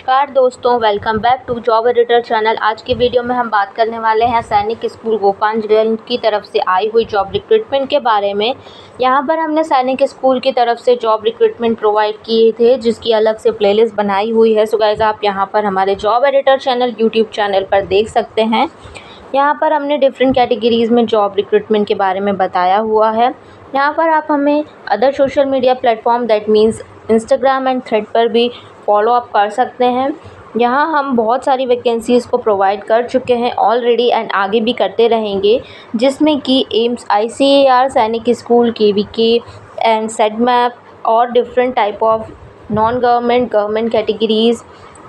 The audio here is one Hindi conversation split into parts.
नमस्कार दोस्तों welcome back to job editor channel आज की वीडियो में हम बात करने वाले हैं सैनिक स्कूल गोपालगंज की तरफ़ से आई हुई जॉब रिक्रूटमेंट के बारे में। यहाँ पर हमने सैनिक स्कूल की तरफ़ से जॉब रिक्रूटमेंट प्रोवाइड किए थे, जिसकी अलग से प्लेलिस्ट बनाई हुई है। सो आप यहाँ पर हमारे job editor channel YouTube channel पर देख सकते हैं। यहाँ पर हमने डिफरेंट कैटेगरीज़ में जॉब रिक्रूटमेंट के बारे में बताया हुआ है। यहाँ पर आप हमें other social media platform that means Instagram and thread पर भी फॉलो अप कर सकते हैं। यहाँ हम बहुत सारी वैकेंसीज़ को प्रोवाइड कर चुके हैं ऑलरेडी एंड आगे भी करते रहेंगे, जिसमें कि AIIMS I C A R Sainik school K V K and set map और different type of non government government categories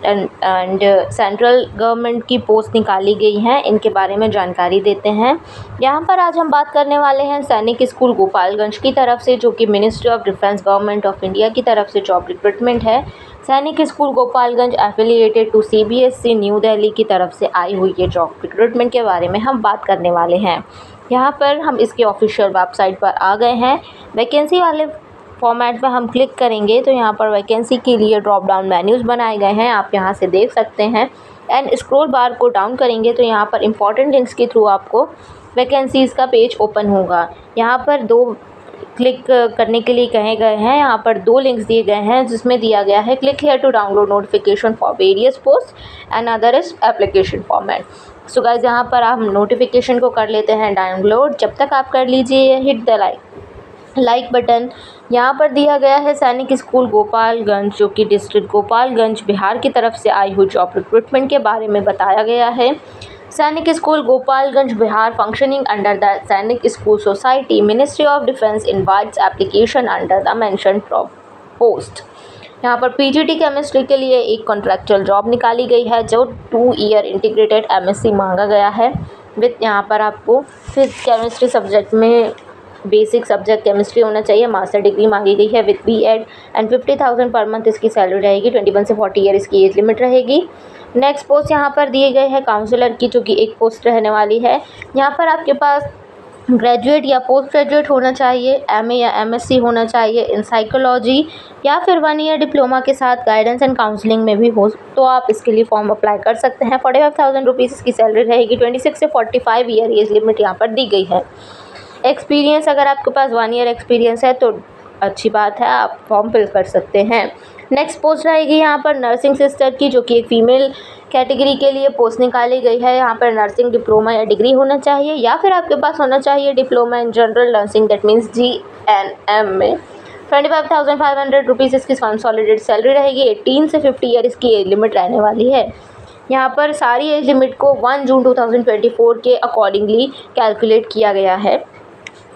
and central government की पोस्ट निकाली गई हैं, इनके बारे में जानकारी देते हैं। यहाँ पर आज हम बात करने वाले हैं सैनिक स्कूल गोपालगंज की तरफ़ से, जो कि ministry of defence government of India की तरफ़ से जॉब रिक्रूटमेंट है। Sainik school Gopalganj affiliated to CBSE New Delhi की तरफ़ से आई हुई ये जॉब रिक्रूटमेंट के बारे में हम बात करने वाले हैं। यहाँ पर हम इसके ऑफिशियल वेबसाइट पर आ गए हैं। वैकेंसी वाले फॉर्मेट पर हम क्लिक करेंगे तो यहाँ पर वैकेंसी के लिए ड्रॉप डाउन मेन्यूज़ बनाए गए हैं, आप यहाँ से देख सकते हैं। एंड स्क्रॉल बार को डाउन करेंगे तो यहाँ पर इंपॉर्टेंट लिंक्स के थ्रू आपको वैकेंसीज़ का पेज ओपन होगा। यहाँ पर दो क्लिक करने के लिए कहे गए हैं। यहाँ पर दो लिंक्स दिए गए हैं, जिसमें दिया गया है click here to download notification for various post and other is application format so guys यहाँ पर आप नोटिफिकेशन को कर लेते हैं डाउनलोड जब तक आप कर लीजिए hit the like like button यहाँ पर दिया गया है सैनिक स्कूल गोपालगंज, जो कि डिस्ट्रिक्ट गोपालगंज, बिहार की तरफ़ से आई हुई जॉब रिक्रूटमेंट के बारे में बताया गया है। Sainik school Gopalganj, Bihar functioning under the Sainik school society ministry of defence invites application under the mentioned post यहाँ पर पीजीटी केमिस्ट्री के लिए एक कॉन्ट्रैक्चुअल जॉब निकाली गई है, जो टू ईयर इंटीग्रेटेड एमएससी मांगा गया है। विथ यहाँ पर आपको फिफ्थ केमिस्ट्री सब्जेक्ट में बेसिक सब्जेक्ट केमिस्ट्री होना चाहिए। मास्टर डिग्री मांगी गई है with B Ed and fifty thousand per month इसकी सैलरी रहेगी। ट्वेंटी वन से फोर्टी ईयर इसकी एज लिमिट रहेगी। नेक्स्ट पोस्ट यहाँ पर दिए गए हैं काउंसलर की, जो कि एक पोस्ट रहने वाली है। यहाँ पर आपके पास ग्रेजुएट या पोस्ट ग्रेजुएट होना चाहिए एमए या एमएससी होना चाहिए इन साइकोलॉजी या फिर वन ईयर डिप्लोमा के साथ गाइडेंस एंड काउंसलिंग में भी हो तो आप इसके लिए फॉर्म अप्लाई कर सकते हैं। फोर्टी फाइव थाउज़ेंड रुपीज़ इसकी सैलरी रहेगी। ट्वेंटी सिक्स से forty five year age limit यहाँ पर दी गई है। एक्सपीरियंस अगर आपके पास वन ईयर एक्सपीरियंस है तो अच्छी बात है, आप फॉर्म फिल कर सकते हैं। नेक्स्ट पोस्ट रहेगी यहाँ पर नर्सिंग सिस्टर की, जो कि एक फ़ीमेल कैटेगरी के लिए पोस्ट निकाली गई है। यहाँ पर नर्सिंग डिप्लोमा या डिग्री होना चाहिए, या फिर आपके पास होना चाहिए diploma in general nursing that means G N M में। Twenty five thousand five hundred rupees इसकी कंसॉलिडेट सैलरी रहेगी। एटीन से फिफ्टी ईयर इसकी एज लिमिट रहने वाली है। यहाँ पर सारी एज लिमिट को one June two thousand twenty four के अकॉर्डिंगली कैलकुलेट किया गया है।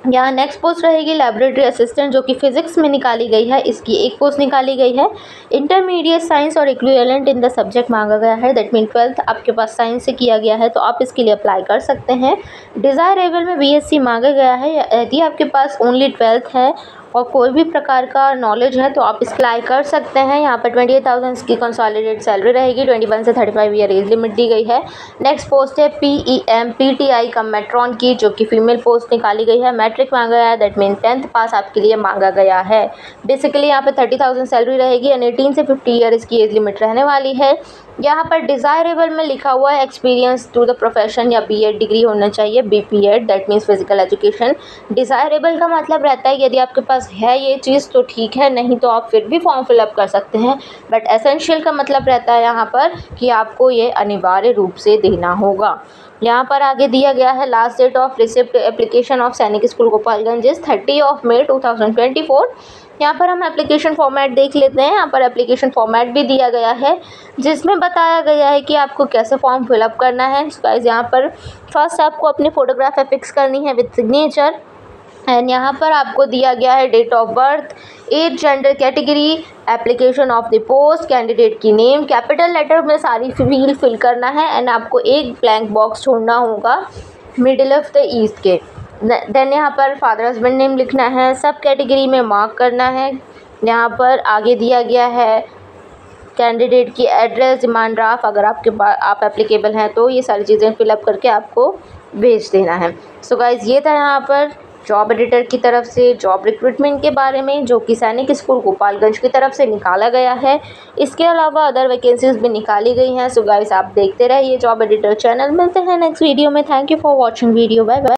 यहाँ नेक्स्ट पोस्ट रहेगी लेबोरेटरी असिस्टेंट जो कि फ़िज़िक्स में निकाली गई है। इसकी एक पोस्ट निकाली गई है। इंटरमीडिएट साइंस और इक्विवेलेंट इन द सब्जेक्ट मांगा गया है। दैट मीन ट्वेल्थ आपके पास साइंस से किया गया है तो आप इसके लिए अप्लाई कर सकते हैं। डिज़ायरेबल में बीएससी मांगा गया है। यदि आपके पास ओनली ट्वेल्थ है और कोई भी प्रकार का नॉलेज है तो आप अप्लाई कर सकते हैं। यहाँ पर ट्वेंटी एट थाउज़ेंड की कंसॉलिडेट सैलरी रहेगी। ट्वेंटी वन से thirty five year age limit दी गई है। नेक्स्ट पोस्ट है P E M P T I cum matron की, जो कि फीमेल पोस्ट निकाली गई है। मैट्रिक मांगा गया है। दैट मीन टेंथ पास आपके लिए मांगा गया है। बेसिकली यहाँ पर थर्टी थाउज़ेंड सैलरी रहेगी। एंड एटीन से फिफ्टी ईयर इसकी एज लिमिट रहने वाली है। यहाँ पर डिज़ायरेबल में लिखा हुआ है एक्सपीरियंस टू द प्रोफेशन या बीएड डिग्री होना चाहिए B P Ed that means physical education desirable का मतलब रहता है यदि आपके पास है ये चीज़ तो ठीक है, नहीं तो आप फिर भी फॉर्म फिलअप कर सकते हैं. बट एसेंशियल का मतलब रहता है यहाँ पर कि आपको ये अनिवार्य रूप से देना होगा. यहाँ पर आगे दिया गया है last date of receipt application of Sainik school Gopalganj is thirty of May two thousand twenty four यहाँ पर हम एप्लीकेशन फॉर्मेट देख लेते हैं। यहाँ पर एप्लीकेशन फॉर्मेट भी दिया गया है, जिसमें बताया गया है कि आपको कैसे फॉर्म फिलअप करना है। गाइज़ यहाँ पर फ़र्स्ट आपको अपनी फ़ोटोग्राफ फिक्स करनी है विथ सिग्नेचर एंड यहाँ पर आपको दिया गया है date of birth age gender category application of the post candidate की नेम कैपिटल लेटर में सारी फील फिल करना है एंड आपको एक ब्लैंक बॉक्स छोड़ना होगा मिडिल ऑफ़ द ईस्ट के देन यहाँ पर फादर हस्बैंड नेम लिखना है, सब कैटेगरी में मार्क करना है। यहाँ पर आगे दिया गया है कैंडिडेट की एड्रेस डिमांड ड्राफ्ट अगर आपके पास आप एप्लीकेबल हैं तो ये सारी चीज़ें फिलअप करके आपको भेज देना है। सो so गाइज़ ये था यहाँ पर जॉब एडिटर की तरफ़ से जॉब रिक्रूटमेंट के बारे में, जो कि सैनिक स्कूल गोपालगंज की तरफ़ से निकाला गया है। इसके अलावा अदर वैकेंसीज भी निकाली गई हैं। सो गाइस आप देखते रहिए जॉब एडिटर चैनल मिलते हैं नेक्स्ट वीडियो में। Thank you for watching video bye bye